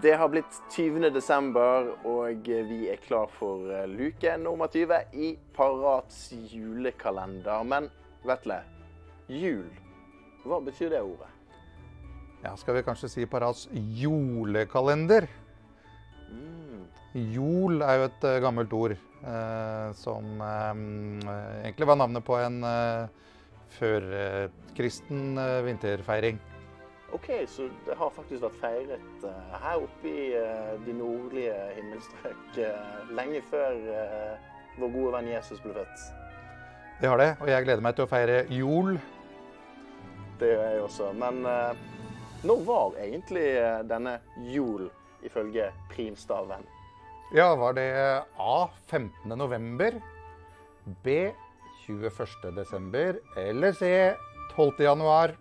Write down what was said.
Det har blitt 20. desember, og vi er klar for eh, luke nummer 20 i Parats julekalender. Men Vetle, jul, hva betyr det ordet? Ja, skal vi kanskje si Parats julekalender? Jol er jo et eh, gammelt ord eh, som eh, egentlig var navnet på en eh, førkristen eh, vinterfeiring. OK, så det har faktisk vært feiret uh, her oppe i uh, de nordlige himmelstrøk uh, lenge før vår gode venn Jesus ble født. Det har det, og jeg gleder meg til å feire jul. Det gjør jeg også. Men når var egentlig denne jul ifølge primstaven? Ja, var det A 15. november, B 21. desember eller C 12. januar?